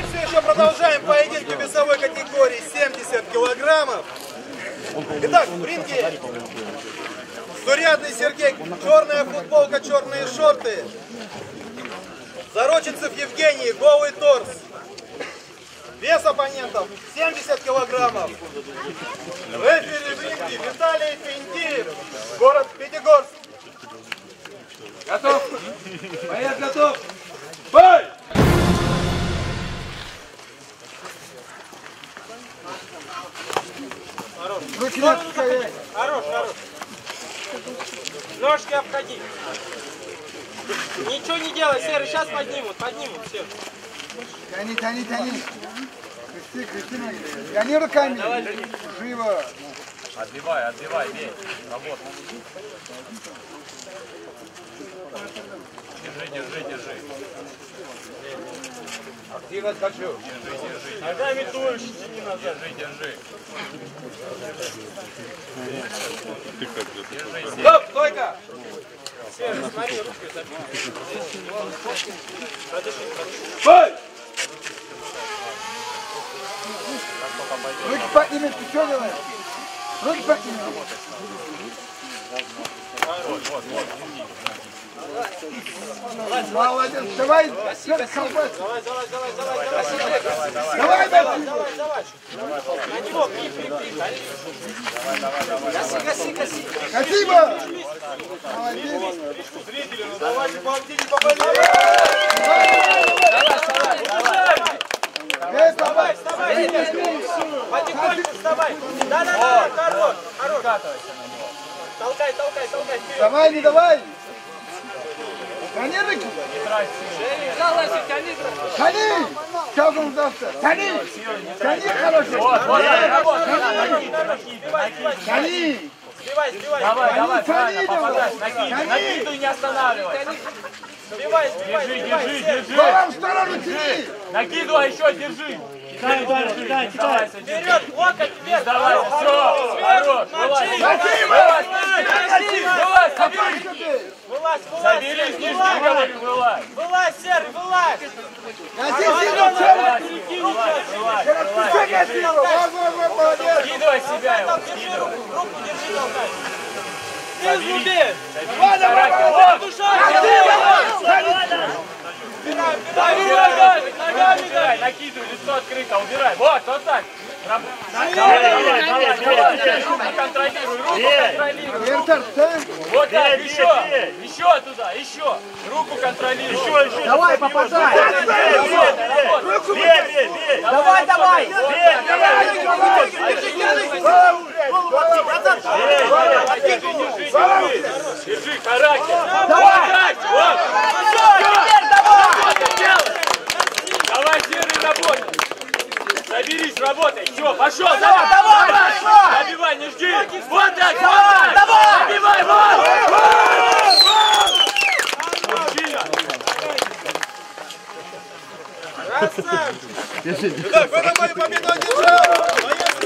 Мы все еще продолжаем поединки весовой категории 70 килограммов. Итак, в ринге Сурядный Сергей, черная футболка, черные шорты. Зароченцев Евгений, голый торс. Вес оппонентов 70 килограммов. Рефери в ринге Виталий Пентиев, город Пятигорск. Готов? Боец готов? Руки не отпускай. Хорош, хорош. Ножки обходи. Ничего не делай, Серый, сейчас поднимут, поднимут все. Тяни, тяни, тяни. Крести, крести ноги. Тяни руками. Живо. Отбивай, отбивай, бей. Работай. Держи, держи, держи. Активность хочу. Ногами дольше тяни назад. Держи, держи. Стоп, стойка! Серый, смотри, ручкой забей. Бой! Руки подними, ты что делаешь? Руки подними. Молодец, давай. Давай, давай, давай, давай, давай. Давай, давай. Давай, давай. Гаси, гаси, гаси. Спасибо. Молодец. Давайте бомбите, поболели. Эй, давай. Потихоньку вставай. Да-да-да, хорош, хорош. Толкай, толкай, толкай, вперед. Давай, не давай. Тяни руки. Залазит, тяни. Тяни. Чалком завтра. Тяни. Тяни хорошо. Вот, вот, сбивай, Тяни. сбивай, сбивай. Давай, давай, Тяни, правильно, попадай. давай. Накидывай, Тяни. накидывай, не останавливай. Сбивай, сбивай, Держи, держи, держи. Тяни. Накидывай еще, держи. Кидай, держи, кидай, кидай. Вперед, локоть, вверх. Давай, все, хорош, вылазь. Вылазь. Вылазь, вылазь, Соберись, Серый, не жди, вылазь. вылазь. Вылазь, Серый, вылазь. Гаси сильно, Чалком. Вылазь, вылазь, вылазь. Вот, вот, молодец. Скидывай себя его, Держи скидывай. руку, руку держи, толкай. Бей. Давай, давай, давай. Душа, Убирай, ногами, ногами, убирай, накидывай, лицо открыто, убирай. Вот, вот так. Давай, давай, давай, давай. Руку контролируй, руку контролируй. Вот так, еще, еще туда, еще. Руку контролируй. Еще, еще. Давай, попадай. Руку бей, бей, бей. Давай, давай. Держи, держи, держи. Держи, характер. Давай. Вот. Теперь давай. Работай, делай. Давай, серый, работай. Соберись, работай. Все, пошел, давай, давай, давай. Забивай, не жди. Вот так, вот так. давай. Забивай, вот. Мужчина. Итак, в этом бою победу одержал